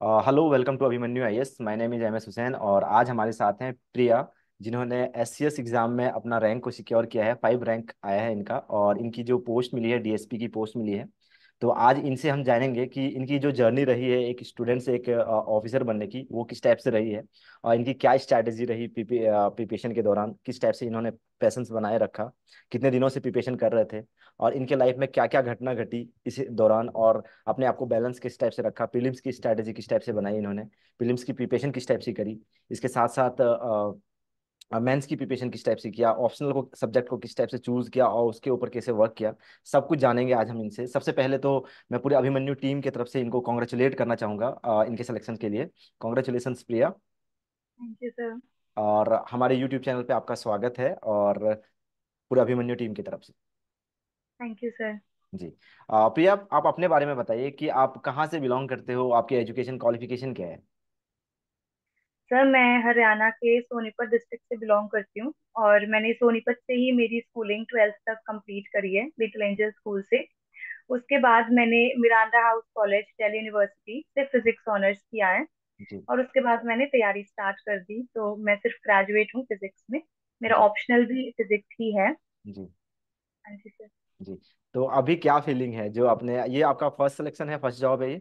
Hello, welcome to Abhimanyu S my name is M S Hussain और आज हमारे साथ हैं प्रिया, जिन्होंने एस सी एस एग्ज़ाम में अपना रैंक को सिक्योर किया है, फाइव रैंक आया है इनका और इनकी जो पोस्ट मिली है डी एस पी की पोस्ट मिली है तो आज इनसे हम जानेंगे कि इनकी जो जर्नी रही है, एक स्टूडेंट से एक ऑफिसर बनने की, वो किस टाइप से रही है और इनकी क्या स्ट्रैटेजी रही प्रिपेशन के दौरान, किस टाइप से इन्होंने पैसेंस बनाए रखा, कितने दिनों से प्रिपेशन कर रहे थे और इनके लाइफ में क्या क्या घटना घटी इस दौरान और अपने आप को बैलेंस किस टाइप से रखा, प्रीलिम्स की स्ट्रैटेजी किस टाइप से बनाई इन्होंने, प्रीलिम्स की प्रिपरेशन किस टाइप से करी, इसके साथ साथ मेंस की प्रिपरेशन किस टाइप से किया ऑप्शनल को सब्जेक्ट को किस टाइप से चूज़ किया और उसके ऊपर कैसे वर्क किया सब कुछ जानेंगे आज हम इनसे। सबसे पहले तो मैं पूरे अभिमन्यु टीम की तरफ़ से इनको कॉन्ग्रेचुलेट करना चाहूँगा इनके सिलेक्शन के लिए। Congratulation Priya. Thank you sir और हमारे यूट्यूब चैनल पे आपका स्वागत है और पूरे अभिमन्यु टीम की तरफ़ से। Thank you sir ji. Priya आप अपने बारे में बताइए कि आप कहाँ से बिलोंग करते हो? आपकी एजुकेशन क्वालिफिकेशन क्या है? सर मैं हरियाणा के सोनीपत डिस्ट्रिक्ट से बिलोंग करती हूँ और मैंने सोनीपत से ही मेरी स्कूलिंग ट्वेल्थ तक कंप्लीट करी है लिटिल एंजल स्कूल से। उसके बाद मैंने Miranda house college Delhi university से फिजिक्स ऑनर्स किया है और उसके बाद मैंने तैयारी स्टार्ट कर दी तो मैं सिर्फ़ ग्रेजुएट हूँ फिजिक्स में। मेरा ऑप्शनल भी फिजिक्स ही है। जी। हाँ जी सर जी। तो अभी क्या फीलिंग है? जो आपने ये आपका फ़र्स्ट सिलेक्शन है फ़र्स्ट जॉब है ये?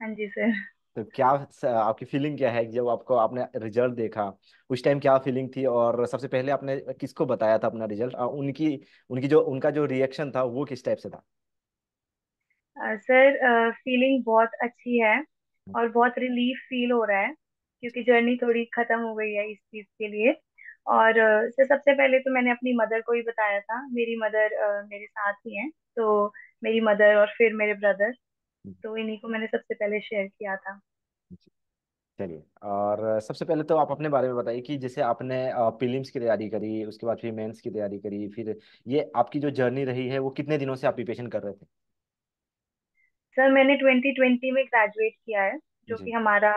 हाँ जी सर तो क्या आपकी फीलिंग क्या है? जब आपको, आपने रिज़ल्ट देखा, उस टाइम क्या फीलिंग थी? और सबसे पहले आपने किसको बताया था अपना रिज़ल्ट उनकी उनकी जो, उनका जो रिएक्शन था, वो किस टाइप से था? सर फीलिंग बहुत अच्छी है और बहुत रिलीफ फील हो रहा है, क्योंकि जर्नी थोड़ी खत्म हो गई है इस चीज़ के लिए। और सर, सबसे पहले तो मैंने अपनी मदर को ही बताया था। मेरी मदर मेरे साथ ही हैं तो मेरी मदर और फिर मेरे ब्रदर तो इन्हीं को मैंने सबसे पहले शेयर किया था। चलिए और सबसे पहले तो आप अपने बारे में बताइए कि जैसे आपने प्रीलिम्स की तैयारी करी उसके बाद फिर मेंस की तैयारी करी फिर ये आपकी जो जर्नी रही है वो कितने दिनों से आप प्रिपरेशन कर रहे थे? सर मैंने 2020 में ग्रेजुएट किया है जो कि हमारा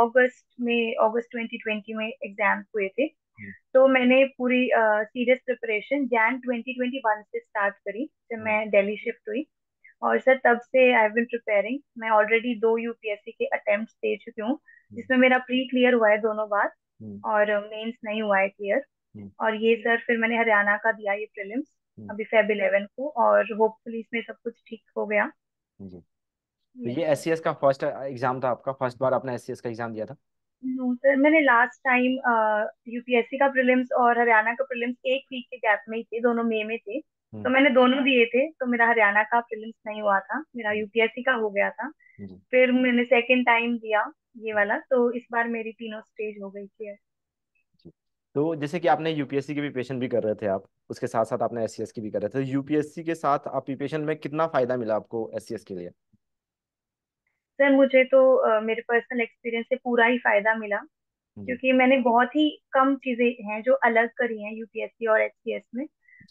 अगस्त में अगस्त 2020 में एग्ज़ाम्स हुए थे। तो मैंने पूरी सीरियस प्रिपरेशन जैन 2021 से स्टार्ट करी जब मैं दिल्ली शिफ्ट हुई। और सर तब से आई बीन प्रिपेयरिंग मैं ऑलरेडी दो यूपीएससी के अटेम्प्ट्स दे चुकी हूँ। हम्म, जिसमें मेरा प्री क्लियर हुआ है दोनों बार हम्म, और मेंस नहीं हुआ है क्लियर हम्म, और ये सर फिर मैंने हरियाणा का दिया ये प्रीलिम्स हम्म, अभी फेब 11 को और होपफुली इसमें सब कुछ ठीक हो गया। जी। तो ये एस का फ़र्स्ट एग्ज़ाम था आपका? फ़र्स्ट बार आपने एस का एग्ज़ाम दिया था? नो सर मैंने लास्ट टाइम यूपीएससी का प्रीलिम्स और हरियाणा का प्रीलिम्स एक वीक के गैप में ही थे दोनों मई में थे। हम्म, तो मैंने दोनों दिए थे तो मेरा हरियाणा का प्रीलिम्स नहीं हुआ था मेरा हम्म, यूपीएससी का हो गया था। फिर मैंने सेकंड टाइम दिया ये वाला तो इस बार मेरी तीनों स्टेज हो गई थी तो जैसे कि आपने यूपीएससी की प्रिपरेशन भी कर रहे थे आप उसके साथ साथ आपने एस सी एस की भी कर रहे थे यूपीएससी के साथ आप प्रिपरेशन में कितना फ़ायदा मिला आपको एससीएस के लिए? सर मुझे तो मेरे पर्सनल एक्सपीरियंस से पूरा ही फ़ायदा मिला क्योंकि मैंने बहुत ही कम चीज़ें हैं जो अलग करी हैं यूपीएससी और एचसीएस में।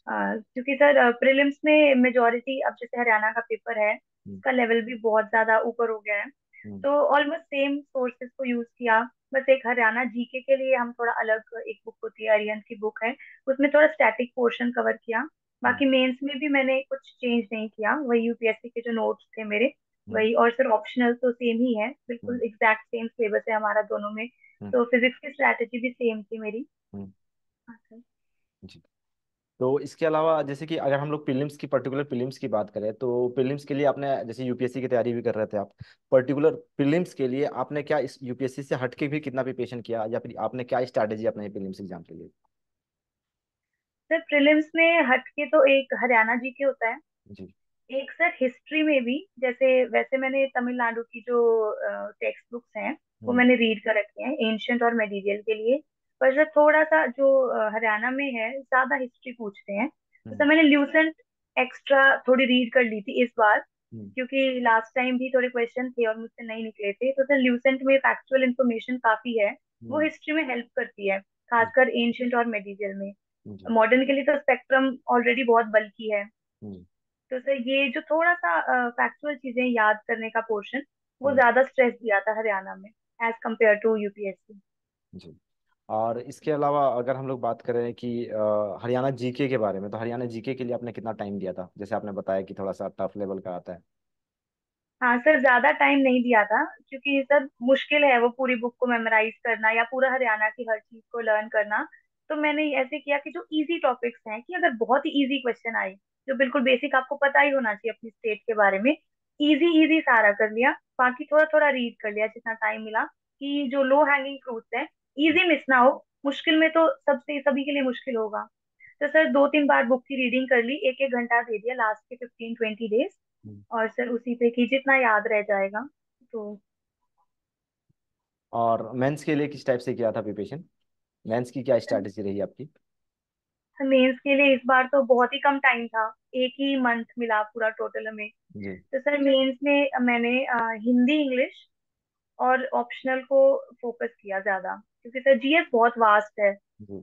क्योंकि सर प्रीलिम्स में मेजोरिटी अब जैसे हरियाणा का पेपर है हम्म, उसका लेवल भी बहुत ज़्यादा ऊपर हो गया है। हम्म, तो ऑलमोस्ट सेम सोर्सेज को यूज़ किया। बस एक हरियाणा जीके के लिए हम थोड़ा अलग एक बुक होती है अरिहंत की बुक है। उसमें थोड़ा स्टैटिक पोर्शन कवर किया। हम्म, बाकी मेंस में भी मैंने कुछ चेंज नहीं किया। वही यूपीएससी के जो नोट्स थे मेरे हम्म, वही और सर ऑप्शनल तो सेम ही है। हम्म, बिल्कुल एग्जैक्ट सेम सिलेबस है हमारा दोनों में। हम्म, तो फिजिक्स की स्ट्रैटेजी भी सेम थी मेरी। हम्म, हाँ जी। तो इसके अलावा जैसे कि अगर हम लोग प्रीलिम्स की पर्टिकुलर प्रीलिम्स की बात करें तो प्रीलिम्स के लिए आपने जैसे यूपीएससी की तैयारी भी कर रहे थे आप पर्टिकुलर प्रीलिम्स के लिए आपने क्या इस यूपीएससी से हटके भी कितना प्रिपरेशन किया या फिर आपने क्या स्ट्रैटेजी अपने प्रीलिम्स एग्ज़ाम के लिए? सर प्रीलिम्स में हटके तो एक हरियाणा जी के होता है। जी। एक सर हिस्ट्री में भी जैसे वैसे मैंने तमिलनाडु की जो टेक्स्ट बुक्स हैं वो हम्म। मैंने रीड कर रखी हैं एंशंट और मेडिवियल के लिए। पर सर थोड़ा सा जो हरियाणा में है ज़्यादा हिस्ट्री पूछते हैं तो हम्म। सर मैंने ल्यूसेंट एक्स्ट्रा थोड़ी रीड कर ली थी इस बार हम्म। क्योंकि लास्ट टाइम भी थोड़े क्वेश्चन थे और मुझसे नहीं निकले थे तो सर ल्यूसेंट में फैक्चुअल इंफॉर्मेशन काफ़ी है वो हम्म। हिस्ट्री में हेल्प करती है हम्म, खासकर एंशंट और मेडिवियल में। मॉडर्न के लिए तो स्पेक्ट्रम ऑलरेडी बहुत बल्कि है। हम्म। तो सर ये जो थोड़ा सा फैक्चुअल चीज़ें याद करने का पोर्शन वो हम्म, ज़्यादा स्ट्रेस दिया था हरियाणा में as compare to UPSC ji. और इसके अलावा अगर हम लोग बात करें कि हरियाणा जीके के बारे में तो हरियाणा जीके के लिए आपने कितना टाइम दिया था? जैसे आपने बताया कि थोड़ा सा टफ लेवल का आता है। हाँ सर, ज़्यादा टाइम नहीं दिया था, क्योंकि सर मुश्किल है वो पूरी बुक को मेमोराइज करना या पूरा हरियाणा की हर चीज़ को लर्न करना। तो मैंने ऐसे किया कि जो इजी टॉपिक्स हैं, कि अगर बहुत ही इजी क्वेश्चन आए, जो बिल्कुल बेसिक आपको पता ही होना चाहिए अपनी स्टेट के बारे में, इजी इजी सारा कर लिया, बाकी थोड़ा थोड़ा रीड कर लिया जितना टाइम मिला, कि जो लो हैंगिंग फ्रूट्स है इजी मिस ना हो मुश्किल में तो सबसे सभी के लिए मुश्किल होगा। तो सर दो तीन बार बुक की रीडिंग कर ली एक एक घंटा दे दिया लास्ट के फिफ्टीन ट्वेंटी डेज़। और सर उसी पे कि जितना याद रह जाएगा तो और मेंस के लिए किस टाइप से किया था प्रिपरेशन मेंस की क्या स्ट्रैटेजी रही आपकी? मेंस के लिए इस बार तो बहुत ही कम टाइम था एक ही मंथ मिला पूरा टोटल हमें। तो सर मेंस में मैंने हिंदी इंग्लिश और ऑप्शनल को फोकस किया ज़्यादा। क्योंकि सर जीएस बहुत वास्ट है।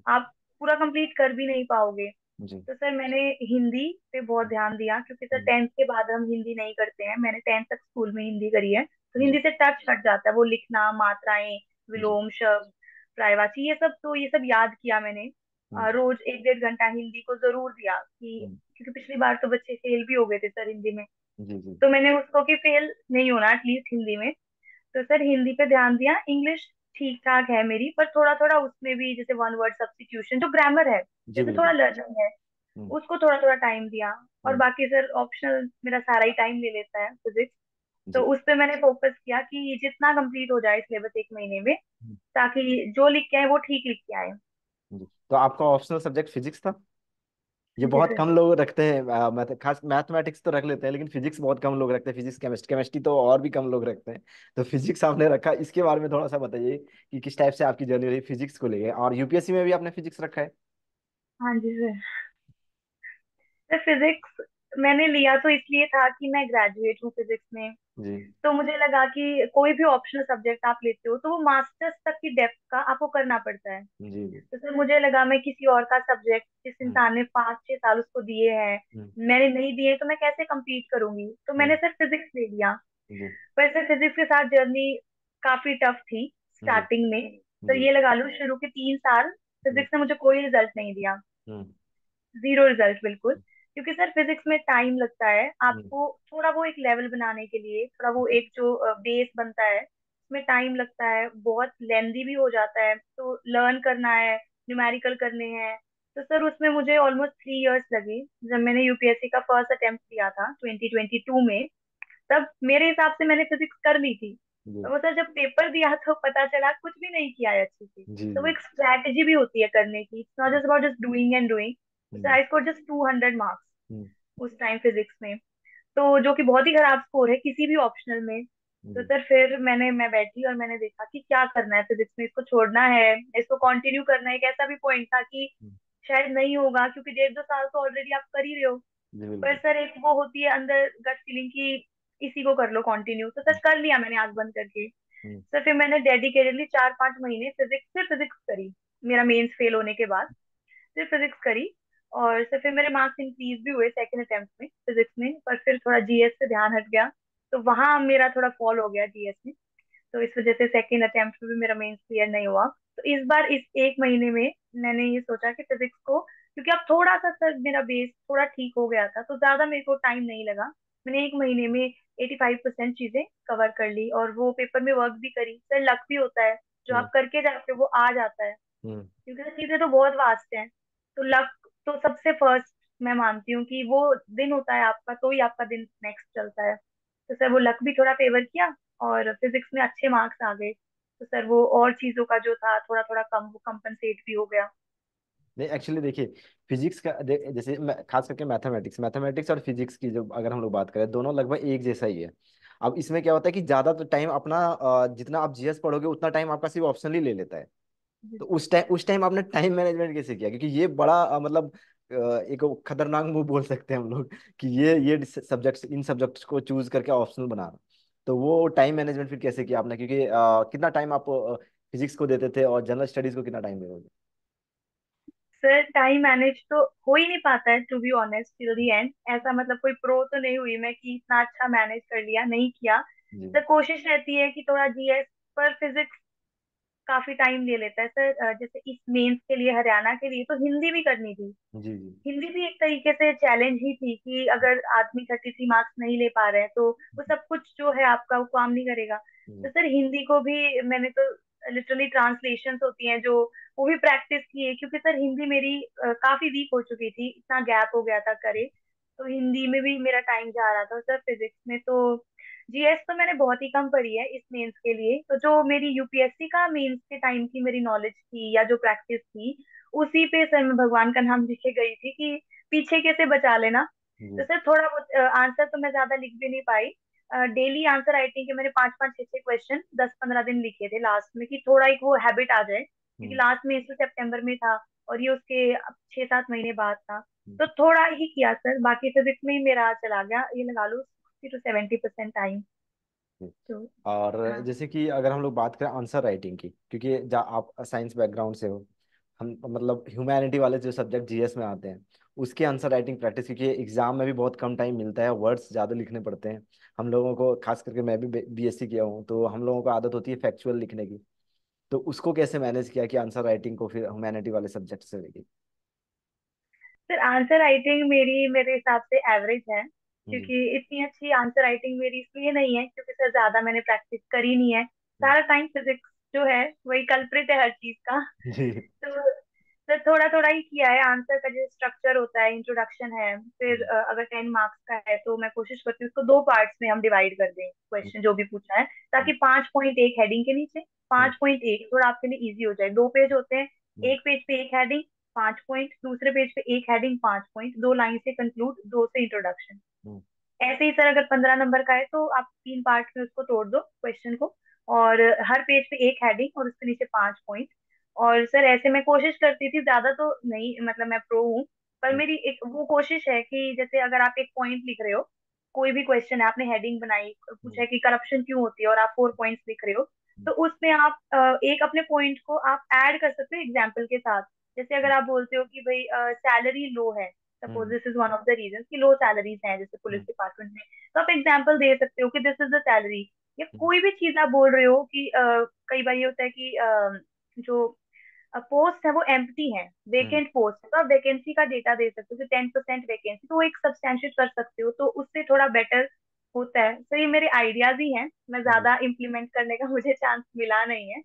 आप पूरा कंप्लीट कर भी नहीं पाओगे। तो सर मैंने हिंदी पे बहुत ध्यान दिया क्योंकि सर टेंथ के बाद हम हिंदी नहीं करते हैं। मैंने टेंथ तक स्कूल में हिंदी करी है। तो हिंदी से टच हट जाता है वो लिखना मात्राएँ विलोम शब्द पर्यायवाची ये सब तो ये सब याद किया मैंने। रोज एक डेढ़ घंटा हिंदी को ज़रूर दिया कि क्योंकि पिछली बार तो बच्चे फेल भी हो गए थे सर हिंदी में। तो मैंने उसको कि फेल नहीं होना एटलीस्ट हिंदी में। तो सर हिंदी पे ध्यान दिया इंग्लिश ठीक ठाक है मेरी पर थोड़ा थोड़ा उसमें भी जैसे वन वर्ड सब्स्टिट्यूशन जो ग्रामर है जी जैसे थोड़ा लर्निंग है हम्म, उसको थोड़ा थोड़ा टाइम दिया। और हम्म, बाकी सर ऑप्शनल मेरा सारा ही टाइम ले लेता है फिजिक्स तो उस पे मैंने फोकस किया कि जितना कंप्लीट हो जाए सिलेबस एक महीने में हम्म, ताकि जो लिख के आए वो ठीक लिख के आए। जी तो आपका ऑप्शनल सब्जेक्ट फिजिक्स था? ये बहुत कम लोग रखते हैं मैथ, खास मैथमेटिक्स तो रख लेते हैं, लेकिन फिजिक्स बहुत कम लोग रखते हैं, फिजिक्स केमिस्ट्री केमिस्ट्री तो और भी कम लोग रखते हैं। तो फिजिक्स आपने रखा, इसके बारे में थोड़ा सा बताइए कि किस टाइप से आपकी जर्नी रही फिजिक्स को लेके, और यूपीएससी में भी आपने फिजिक्स रखा है? हाँ जी सर, फिजिक्स मैंने लिया तो इसलिए था कि मैं ग्रेजुएट हूँ फिजिक्स में। जी। तो मुझे लगा कि कोई भी ऑप्शनल सब्जेक्ट आप लेते हो तो वो मास्टर्स तक की डेप्थ का आपको करना पड़ता है। जी। तो फिर मुझे लगा मैं किसी और का सब्जेक्ट जिस हम्म। इंसान ने पाँच छह साल उसको दिए हैं हम्म। मैंने नहीं दिए तो मैं कैसे compete करूँगी? तो मैंने हम्म, सर फिजिक्स ले लिया। सर फिजिक्स के साथ जर्नी काफ़ी टफ थी स्टार्टिंग में। तो ये लगा लो शुरू के तीन साल फिजिक्स ने मुझे कोई रिज़ल्ट नहीं दिया। ज़ीरो रिज़ल्ट बिल्कुल। क्योंकि सर फिजिक्स में टाइम लगता है हम्म। आपको थोड़ा वो एक लेवल बनाने के लिए थोड़ा वो एक जो बेस बनता है उसमें टाइम लगता है बहुत लेंदी भी हो जाता है तो लर्न करना है न्यूमेरिकल करने हैं तो सर उसमें मुझे ऑलमोस्ट थ्री इयर्स लगे जब मैंने यूपीएससी का फ़र्स्ट अटेम्प्ट दिया था 2022 में तब मेरे हिसाब से मैंने फिजिक्स कर ली थी। तो वो सर जब पेपर दिया तो पता चला कुछ भी नहीं किया है अच्छे से। तो वो एक स्ट्रैटेजी भी होती है करने की it's not just about just doing and doing I score just two hundred marks उस टाइम फिजिक्स में। तो जो कि बहुत ही खराब स्कोर है किसी भी ऑप्शनल में तो सर फिर मैंने मैं बैठी और मैंने देखा कि क्या करना है फिजिक्स में इसको छोड़ना है इसको कंटिन्यू करना है एक ऐसा भी पॉइंट था कि हम्म, शायद नहीं होगा क्योंकि डेढ़ दो साल तो ऑलरेडी आप कर ही रहे हो। पर सर एक वो होती है अंदर गट फीलिंग की इसी को कर लो कंटिन्यू तो सर हम्म। कर लिया मैंने आँख बंद करके। हम्म। सर फिर मैंने डेडिकेटेडली चार पाँच महीने फिजिक्स से फिजिक्स करी मेरा मेंस फेल होने के बाद। फिर फिजिक्स करी और सर फिर मेरे मार्क्स इंक्रीज भी हुए सेकंड अटेम्प्ट में फिजिक्स में पर फिर थोड़ा जीएस से ध्यान हट गया। तो वहाँ मेरा थोड़ा फॉल हो गया जीएस में। तो इस वजह से सेकंड अटेम्प्ट में भी मेरा मेंस क्लियर नहीं हुआ। तो इस बार इस एक महीने में मैंने ये सोचा कि फिजिक्स को क्योंकि अब थोड़ा सा सर मेरा बेस थोड़ा ठीक हो गया था तो ज़्यादा मेरे को टाइम नहीं लगा। मैंने एक महीने में एटी फाइव परसेंट चीज़ें कवर कर ली और वो पेपर में वर्क भी करी। सर लक भी होता है। जो हम्म। आप करके जाते हो वो आ जाता है। हम्म। क्योंकि सर चीज़ें तो बहुत वास्ट हैं। तो लक तो सबसे फ़र्स्ट मैं मानती हूँ कि वो दिन होता है आपका तो ही आपका दिन नेक्स्ट चलता है। तो सर वो लक भी थोड़ा फेवर किया और फिजिक्स में अच्छे मार्क्स आ गए। तो सर वो और चीज़ों का जो था थोड़ा थोड़ा कम वो कंपनसेट भी हो गया। नहीं एक्चुअली देखिए फिजिक्स का दे, जैसे खास करके मैथमेटिक्स मैथमेटिक्स और फिजिक्स की जो अगर हम लोग बात करें दोनों लगभग एक जैसा ही है। अब इसमें क्या होता है कि ज़्यादा तो टाइम अपना जितना आप जीएस पढ़ोगे उतना टाइम आपका सिर्फ़ ऑप्शनली ले लेता है। तो उस टाइम उस टाइम आपने टाइम मैनेजमेंट कैसे किया? क्योंकि ये बड़ा मतलब एक खतरनाक मूव बोल सकते हैं हम लोग कि ये ये सब्जेक्ट्स इन सब्जेक्ट्स को चूज़ करके ऑप्शनल बनाना तो वो टाइम मैनेजमेंट फिर कैसे किया आपने? क्योंकि अ, कितना टाइम आप फिजिक्स को देते थे और जनरल स्टडीज़ को कितना टाइम देते सर टाइम मैनेज तो हो ही नहीं पाता है to be honest till the end. ऐसा मतलब कोई प्रो तो नहीं हुई मैं कि इतना अच्छा मैनेज कर लिया नहीं किया। तो कोशिश रहती है कि थोड़ा जीएस पर फिजिक्स काफ़ी टाइम ले लेता है सर जैसे इस मेंस के लिए हरियाणा के लिए तो हिंदी भी करनी थी। जी जी। हिंदी भी एक तरीके से चैलेंज ही थी कि अगर आदमी थर्टी थ्री मार्क्स नहीं ले पा रहे हैं तो वो सब कुछ जो है आपका वो काम नहीं करेगा। तो सर हिंदी को भी मैंने तो लिटरली ट्रांसलेशन होती हैं जो वो भी प्रैक्टिस की है क्योंकि सर हिंदी मेरी काफ़ी वीक हो चुकी थी इतना गैप हो गया था करे तो हिंदी में भी मेरा टाइम जा रहा था। सर फिजिक्स में तो जीएस तो मैंने बहुत ही कम पढ़ी है इस मेंस के लिए। तो जो मेरी यूपीएससी का मेंस के टाइम की मेरी नॉलेज थी या जो प्रैक्टिस थी उसी पे सर मैं भगवान का नाम लिखे गई थी कि पीछे कैसे बचा लेना। तो सर थोड़ा बहुत आंसर तो मैं ज़्यादा लिख भी नहीं पाई। डेली आंसर राइटिंग के मैंने पाँच पाँच छह छह क्वेश्चन दस पंद्रह दिन लिखे थे लास्ट में कि थोड़ा एक वो हैबिट आ जाए। क्योंकि हम्म, लास्ट में इस सितंबर में था और ये उसके छह सात महीने बाद था। हम्म, तो थोड़ा ही किया सर बाकी फिजिक्स में ही मेरा चला गया। ये लगा लो sixty to seventy percent time और हाँ। जैसे कि अगर हम लोग बात करें आंसर राइटिंग की क्योंकि जा आप साइंस बैकग्राउंड से हो हम मतलब ह्यूमैनिटी वाले जो सब्जेक्ट जीएस में आते हैं उसके आंसर राइटिंग प्रैक्टिस क्योंकि एग्ज़ाम में भी बहुत कम टाइम मिलता है वर्ड्स ज़्यादा लिखने पड़ते हैं। हम लोगों को खास करके मैं भी बीएससी किया हूँ तो हम लोगों को आदत होती है फैक्चुअल लिखने की। तो उसको कैसे मैनेज किया कि आंसर राइटिंग को फिर ह्यूमैनिटी वाले सब्जेक्ट से लेके? सर आंसर राइटिंग मेरी मेरे हिसाब से एवरेज है। क्योंकि इतनी अच्छी आंसर राइटिंग मेरी इसलिए नहीं है क्योंकि सर ज़्यादा मैंने प्रैक्टिस करी नहीं है। सारा टाइम फिजिक्स जो है वही कल्प्रिट है हर चीज़ का। तो सर थोड़ा थोड़ा ही किया है आंसर का जो स्ट्रक्चर होता है इंट्रोडक्शन है। फिर अगर टेन मार्क्स का है तो मैं कोशिश करती हूँ उसको दो पार्ट्स में हम डिवाइड कर दें क्वेश्चन जो भी पूछा है। ताकि पाँच पॉइंट एक हेडिंग के नीचे पाँच पॉइंट एक थोड़ा आपके लिए इजी हो जाए। दो पेज होते हैं एक पेज पे एक हेडिंग पाँच पॉइंट दूसरे पेज पे एक हेडिंग पाँच पॉइंट दो लाइन से कंक्लूड दो से इंट्रोडक्शन ऐसे ही सर अगर पंद्रह नंबर का है तो आप तीन पार्ट में उसको तोड़ दो क्वेश्चन को। और हर पेज पे एक हेडिंग और उसके नीचे पाँच पॉइंट और सर ऐसे मैं कोशिश करती थी, ज़्यादा तो नहीं मतलब मैं प्रो हूँ। पर मेरी एक वो कोशिश है कि जैसे अगर आप एक पॉइंट लिख रहे हो, कोई भी क्वेश्चन है, आपने हेडिंग बनाई, पूछा कि करप्शन क्यों होती है और आप फोर पॉइंट्स लिख रहे हो तो उसमें आप एक अपने पॉइंट को आप ऐड कर सकते हो एग्ज़ाम्पल के साथ। जैसे अगर आप बोलते हो कि भाई सैलरी लो है suppose this is one of the reason कि लो सैलरीज हैं जैसे पुलिस डिपार्टमेंट में। तो आप एग्ज़ाम्पल दे सकते हो कि दिस इज़ द सैलरी या कोई भी चीज़ आप बोल रहे हो कि अ, कई बार ये होता है कि अ, जो पोस्ट है वो एम्प्टी है वेकेंट पोस्ट है। तो आप वैकेंसी का डेटा दे सकते हो कि टेन परसेंट वैकेंसी तो वो एक सब्सटैंशिएट कर सकते हो तो उससे थोड़ा बेटर होता है। तो ये मेरे आइडियाज़ ही हैं। मैं ज़्यादा इम्प्लीमेंट करने का मुझे चांस मिला नहीं है।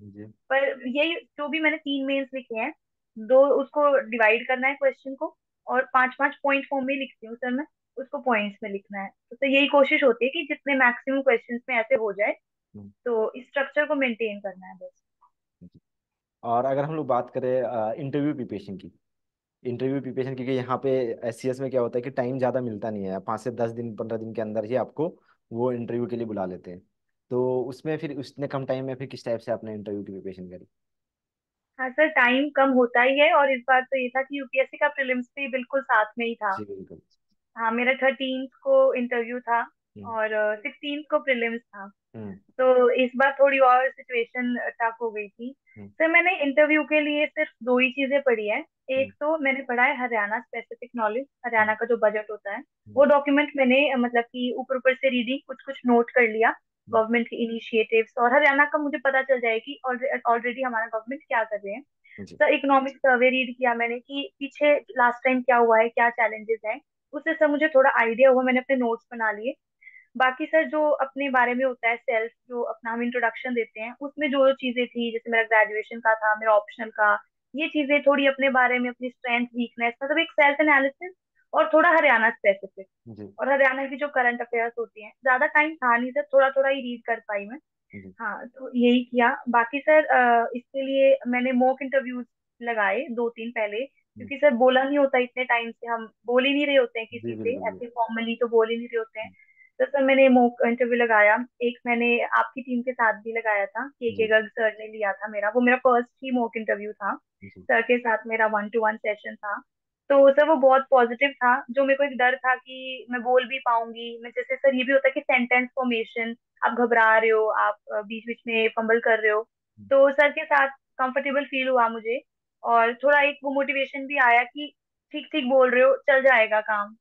पर यही जो भी मैंने तीन मेंस लिखे हैं दो उसको डिवाइड करना है क्वेश्चन को। और पाँच पाँच पॉइंट फॉर्म में लिखती हूँ सर मैं। उसको पॉइंट्स में लिखना है। तो, तो यही कोशिश होती है कि जितने मैक्सिमम क्वेश्चंस में ऐसे हो जाए तो इस स्ट्रक्चर को मेंटेन करना है बस। और अगर हम लोग बात करें इंटरव्यू प्रिपरेशन की इंटरव्यू प्रिपरेशन क्योंकि यहाँ पे एससीएस में क्या होता है कि टाइम ज़्यादा मिलता नहीं है पाँच से दस दिन पंद्रह दिन के अंदर ही आपको वो इंटरव्यू के लिए बुला लेते हैं। तो उसमें फिर उतने कम टाइम में फिर किस टाइप से आपने इंटरव्यू की प्रिपरेशन करी? हाँ सर टाइम कम होता ही है और इस बार तो ये था कि यूपीएससी का प्रीलिम्स भी बिल्कुल साथ में ही था। जी बिल्कुल। हाँ मेरा थर्टीन को इंटरव्यू था हम्म। और सिक्सटीन को प्रीलिम्स था। हम्म। तो इस बार थोड़ी और सिचुएशन टफ हो गई थी। हम्म। सर मैंने इंटरव्यू के लिए सिर्फ़ दो ही चीज़ें पढ़ी है। एक तो मैंने पढ़ा है हरियाणा स्पेसिफिक नॉलेज हरियाणा का जो बजट होता है वो डॉक्यूमेंट मैंने मतलब कि ऊपर ऊपर से रीडिंग कुछ कुछ नोट कर लिया। गवर्नमेंट के इनिशिएटिव्स और हरियाणा का मुझे पता चल जाए कि ऑलरेडी हमारा गवर्नमेंट क्या कर रहे हैं। सर इकोनॉमिक सर्वे रीड किया मैंने कि पीछे लास्ट टाइम क्या हुआ है क्या चैलेंजेस हैं उससे सर मुझे थोड़ा आइडिया हुआ मैंने अपने नोट्स बना लिए। बाकी सर जो अपने बारे में होता है सेल्फ जो अपना हम इंट्रोडक्शन देते हैं उसमें जो जो चीज़ें थी जैसे मेरा ग्रेजुएशन का था मेरा ऑप्शनल का ये चीज़ें थोड़ी अपने बारे में अपनी स्ट्रेंथ वीकनेस मतलब एक सेल्फ एनालिसिस और थोड़ा हरियाणा स्पेसिफिक और हरियाणा की जो करंट अफेयर्स होती हैं ज़्यादा टाइम था नहीं सर थोड़ा थोड़ा ही रीड कर पाई मैं। हाँ तो यही किया। बाकी सर इसके लिए मैंने मॉक इंटरव्यूज़ लगाए दो तीन पहले क्योंकि सर बोला नहीं होता इतने टाइम से हम बोल ही नहीं रहे होते हैं किसी से ऐसे फॉर्मली तो बोल ही नहीं रहे होते हैं। तो सर मैंने मॉक इंटरव्यू लगाया। एक मैंने आपकी टीम के साथ भी लगाया था के के गर्ग सर ने लिया था मेरा। वो मेरा फ़र्स्ट ही मॉक इंटरव्यू था। सर के साथ मेरा वन टू वन सेशन था। तो सर वो बहुत पॉजिटिव था जो मेरे को एक डर था कि मैं बोल भी पाऊँगी। मैं जैसे सर ये भी होता है कि सेंटेंस फॉर्मेशन आप घबरा रहे हो आप बीच बीच में फंबल कर रहे हो। तो सर के साथ कंफर्टेबल फील हुआ मुझे और थोड़ा एक वो मोटिवेशन भी आया कि ठीक ठीक बोल रहे हो चल जाएगा काम।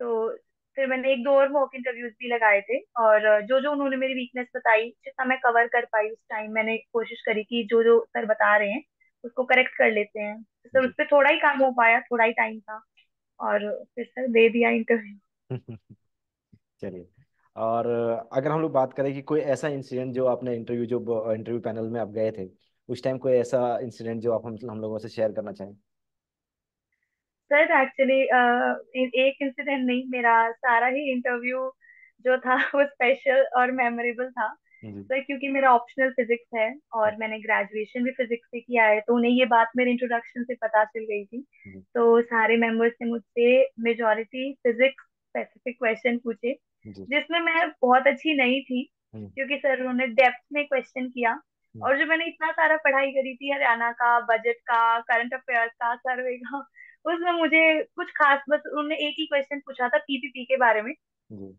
तो फिर मैंने एक दो और मॉक इंटरव्यूज़ भी लगाए थे और जो जो उन्होंने मेरी वीकनेस बताई जितना मैं कवर कर पाई उस टाइम मैंने कोशिश करी कि जो जो सर बता रहे हैं उसको करेक्ट कर लेते हैं। तो सर उस पर थोड़ा ही काम हो पाया थोड़ा ही टाइम था। और फिर सर दे दिया इंटरव्यू चलिए। और अगर हम लोग बात करें कि कोई ऐसा इंसिडेंट जो आपने इंटरव्यू जो इंटरव्यू पैनल में आप गए थे उस टाइम कोई ऐसा इंसिडेंट जो आप हम हम लोगों से शेयर करना चाहें? सर एक्चुअली एक इंसिडेंट नहीं मेरा सारा ही इंटरव्यू जो था वो स्पेशल और मेमोरेबल था। सर क्योंकि मेरा ऑप्शनल फिजिक्स है और मैंने ग्रेजुएशन भी फिजिक्स से किया है तो उन्हें ये बात मेरे इंट्रोडक्शन से पता चल गई थी। तो सारे मेंबर्स ने मुझसे मेजोरिटी फिजिक्स स्पेसिफिक क्वेश्चन पूछे जिसमें मैं बहुत अच्छी नहीं थी क्योंकि सर उन्होंने डेप्थ में क्वेश्चन किया और जो मैंने इतना सारा पढ़ाई करी थी हरियाणा का बजट का करंट अफेयर्स का सर्वे का उसमें मुझे कुछ खास बस उन्होंने एक ही क्वेश्चन पूछा था पीपीपी के बारे में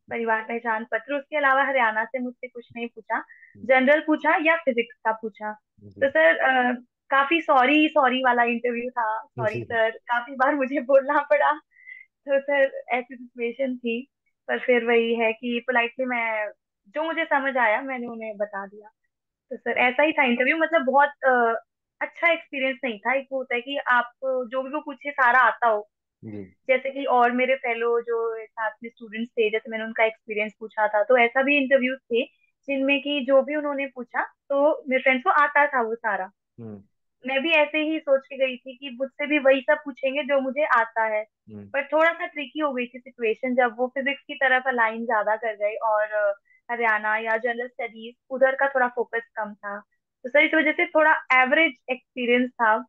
परिवार पहचान पत्र। उसके अलावा हरियाणा से मुझसे कुछ नहीं पूछा। जनरल पूछा या फिजिक्स का पूछा। तो सर अ, काफ़ी सॉरी सॉरी वाला इंटरव्यू था। सॉरी सर काफ़ी बार मुझे बोलना पड़ा। तो सर ऐसी सिचुएशन थी। पर फिर वही है कि पोलाइटली मैं जो मुझे समझ आया मैंने उन्हें बता दिया। तो सर ऐसा ही था इंटरव्यू मतलब बहुत अ, अच्छा एक्सपीरियंस नहीं था। एक होता है कि आप जो भी वो पूछे सारा आता हो। जैसे कि और मेरे फेलो जो साथ में स्टूडेंट्स थे जैसे मैंने उनका एक्सपीरियंस पूछा था तो ऐसा भी इंटरव्यूज़ थे जिनमें कि जो भी उन्होंने पूछा तो मेरे फ्रेंड्स को आता था वो सारा। हम्म। मैं भी ऐसे ही सोच के गई थी कि मुझसे भी वही सब पूछेंगे जो मुझे आता है। हम्म। पर थोड़ा सा ट्रिकी हो गई थी सिचुएशन जब वो फिजिक्स की तरफ़ अलाइन ज़्यादा कर गए और हरियाणा या जनरल स्टडीज़ उधर का थोड़ा फोकस कम था। तो सर इस वजह से थोड़ा एवरेज एक्सपीरियंस था।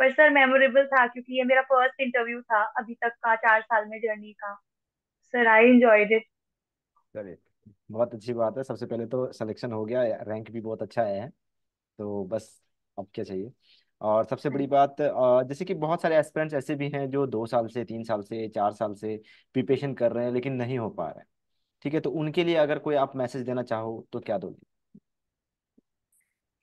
पर सर मेमोरेबल था क्योंकि ये मेरा फ़र्स्ट इंटरव्यू था अभी तक का चार साल में जर्नी का। सर आई एंजॉयड इट चलिए बहुत अच्छी बात है। सबसे पहले तो सिलेक्शन हो गया रैंक भी बहुत अच्छा आया है। तो बस अब क्या चाहिए? और सबसे बड़ी बात जैसे कि बहुत सारे एस्पिरेंट्स ऐसे भी हैं जो दो साल से तीन साल से चार साल से प्रिपरेशन कर रहे हैं लेकिन नहीं हो पा रहे हैं। ठीक है तो उनके लिए अगर कोई आप मैसेज देना चाहो तो क्या दोगे?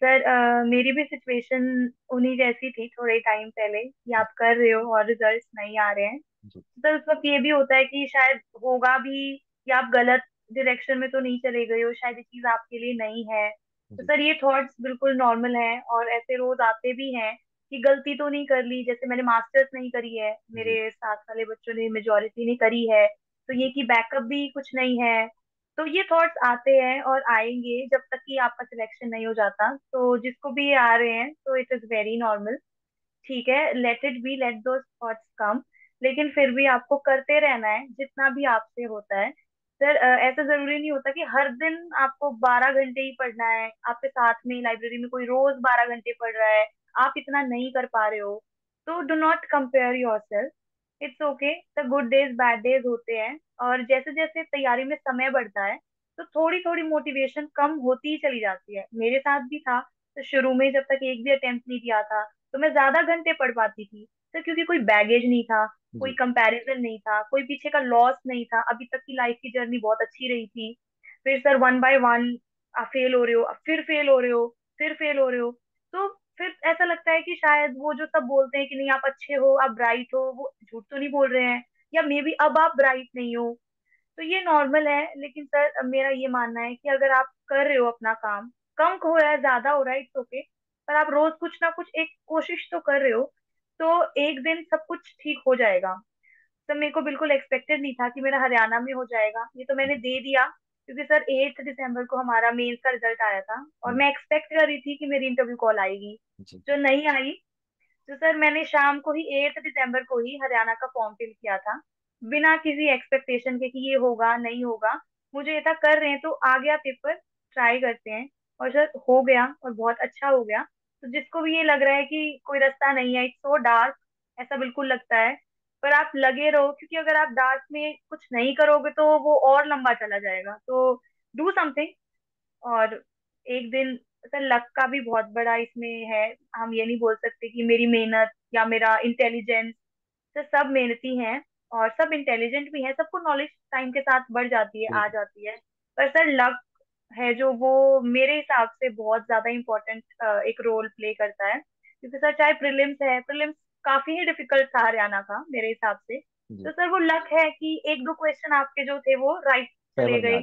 सर अ, मेरी भी सिचुएशन उन्हीं जैसी थी थोड़े टाइम पहले। कि आप कर रहे हो और रिजल्ट्स नहीं आ रहे हैं। तो उस वक्त ये भी होता है कि शायद होगा भी कि आप गलत डायरेक्शन में तो नहीं चले गए हो शायद ये चीज़ आपके लिए नहीं है। तो सर ये थॉट्स बिल्कुल नॉर्मल है और ऐसे रोज आते भी हैं कि गलती तो नहीं कर ली जैसे मैंने मास्टर्स नहीं करी है मेरे साथ वाले बच्चों ने मेजोरिटी ने करी है। तो ये कि बैकअप भी कुछ नहीं है तो ये थॉट्स आते हैं और आएँगे जब तक कि आपका सिलेक्शन नहीं हो जाता। तो जिसको भी ये आ रहे हैं तो इट इज़ वेरी नॉर्मल ठीक है? Let it be let those thoughts come लेकिन फिर भी आपको करते रहना है, जितना भी आपसे होता है। सर ऐसा ज़रूरी नहीं होता कि हर दिन आपको बारह घंटे ही पढ़ना है। आपके साथ में लाइब्रेरी में कोई रोज बारह घंटे पढ़ रहा है। आप इतना नहीं कर पा रहे हो। तो do not compare yourself it's okay the good days bad days होते हैं। और जैसे जैसे तैयारी में समय बढ़ता है तो थोड़ी थोड़ी मोटिवेशन कम होती ही चली जाती है। मेरे साथ भी था तो शुरू में जब तक एक भी अटेम्प्ट नहीं दिया था तो मैं ज़्यादा घंटे पढ़ पाती थी। तो क्योंकि कोई बैगेज नहीं था कोई कंपैरिजन नहीं था कोई पीछे का लॉस नहीं था। अभी तक की लाइफ की जर्नी बहुत अच्छी रही थी। फिर सर वन बाय वन आप फेल हो रहे हो फिर फेल हो रहे हो फिर फेल हो रहे हो। तो फिर ऐसा लगता है कि शायद वो जो सब बोलते हैं कि नहीं, आप अच्छे हो, आप ब्राइट हो, वो झूठ तो नहीं बोल रहे हैं। या मे बी अब आप ब्राइट नहीं हो। तो ये नॉर्मल है, लेकिन सर मेरा ये मानना है कि अगर आप कर रहे हो अपना काम, कम हो रहा है, ज़्यादा हो रहा है इट्स ओके पर आप रोज कुछ ना कुछ एक कोशिश तो कर रहे हो तो एक दिन सब कुछ ठीक हो जाएगा। सर मेरे को बिल्कुल एक्सपेक्टेड नहीं था कि मेरा हरियाणा में हो जाएगा। ये तो मैंने दे दिया। क्योंकि सर एट्थ दिसंबर को हमारा मेंस का रिज़ल्ट आया था और मैं एक्सपेक्ट कर रही थी कि मेरी इंटरव्यू कॉल आएगी। जो। नहीं आई तो सर मैंने शाम को ही एट्थ दिसंबर को ही हरियाणा का फॉर्म फिल किया था बिना किसी एक्सपेक्टेशन के कि ये होगा नहीं होगा। मुझे ये था कर रहे हैं तो आ गया पेपर ट्राई करते हैं। और सर हो गया और बहुत अच्छा हो गया। तो जिसको भी ये लग रहा है कि कोई रास्ता नहीं है इट्स सो डार्क ऐसा बिल्कुल लगता है। पर आप लगे रहो क्योंकि अगर आप डार्क में कुछ नहीं करोगे तो वो और लंबा चला जाएगा। तो डू समथिंग और एक दिन सर लक का भी बहुत बड़ा इसमें है। हम ये नहीं बोल सकते कि मेरी मेहनत या मेरा इंटेलिजेंस सर सब मेहनती हैं और सब इंटेलिजेंट भी हैं। सबको नॉलेज टाइम के साथ बढ़ जाती है आ जाती है। पर सर लक है जो वो मेरे हिसाब से बहुत ज़्यादा इम्पोर्टेंट एक रोल प्ले करता है। क्योंकि सर चाहे प्रिलिम्स है प्रीलिम्स काफ़ी ही डिफ़िकल्ट था हरियाणा का मेरे हिसाब से। तो सर वो लक है कि एक दो क्वेश्चन आपके जो थे वो राइट चले गए।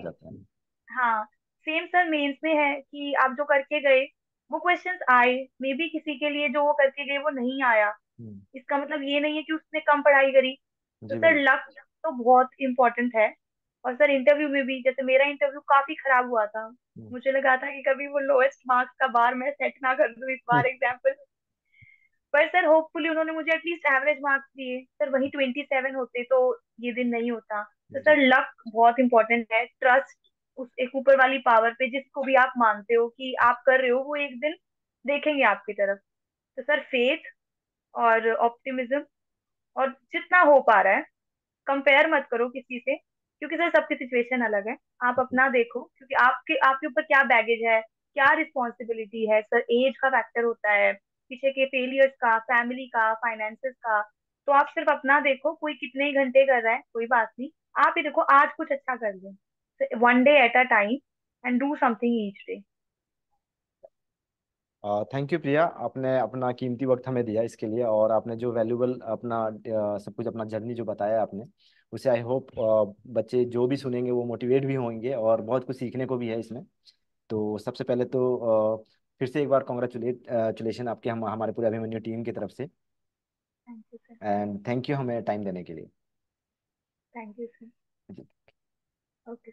हाँ। सेम सर मेंस में है कि आप जो करके गए वो क्वेश्चंस आए मे बी किसी के लिए जो वो करके गए वो नहीं आया। हम्म, इसका मतलब ये नहीं है कि उसने कम पढ़ाई करी। तो सर लक तो बहुत इम्पोर्टेंट है। और सर इंटरव्यू में भी जैसे मेरा इंटरव्यू काफ़ी खराब हुआ था। हम्म, मुझे लगा था कि कभी वो लोएस्ट मार्क्स का बार मैं सेट ना कर दूँ इस बार एग्ज़ाम्पल पर सर होपफुली उन्होंने मुझे एटलीस्ट एवरेज मार्क्स दिए। सर वही ट्वेंटी सेवन होते तो ये दिन नहीं होता। तो सर लक बहुत इंपॉर्टेंट है। ट्रस्ट उस एक ऊपर वाली पावर पे जिसको भी आप मानते हो कि आप कर रहे हो वो एक दिन देखेंगे आपकी तरफ़। तो सर फेथ और ऑप्टिमिज्म और जितना हो पा रहा है कंपेयर मत करो किसी से क्योंकि सर सबकी सिचुएशन अलग है। आप अपना देखो क्योंकि आपके आपके ऊपर क्या बैगेज है क्या रिस्पॉन्सिबिलिटी है? सर एज का फैक्टर होता है। पीछे के फेलियर्स का फैमिली का फाइनेंसेस का तो आप सिर्फ़ अपना देखो कोई कितने ही घंटे कर रहा है कोई बात नहीं। आप ही देखो आज कुछ अच्छा कर ले। One day at a time and do something each day thank you Priya. आपने अपना कीमती वक्त हमें दिया इसके लिए और आपने जो वैल्यूबल अपना अ, सब कुछ अपना जर्नी जो बताया आपने उसे आई होप बच्चे जो भी सुनेंगे वो मोटिवेट भी होंगे और बहुत कुछ सीखने को भी है इसमें। तो सबसे पहले तो अ, फिर से एक बार कॉन्ग्रेचुलेचुलेशन uh, आपके हम हमारे पूरे अभिमन्यु टीम की तरफ़ से। एंड थैंक यू हमें टाइम देने के लिए। Thank you sir okay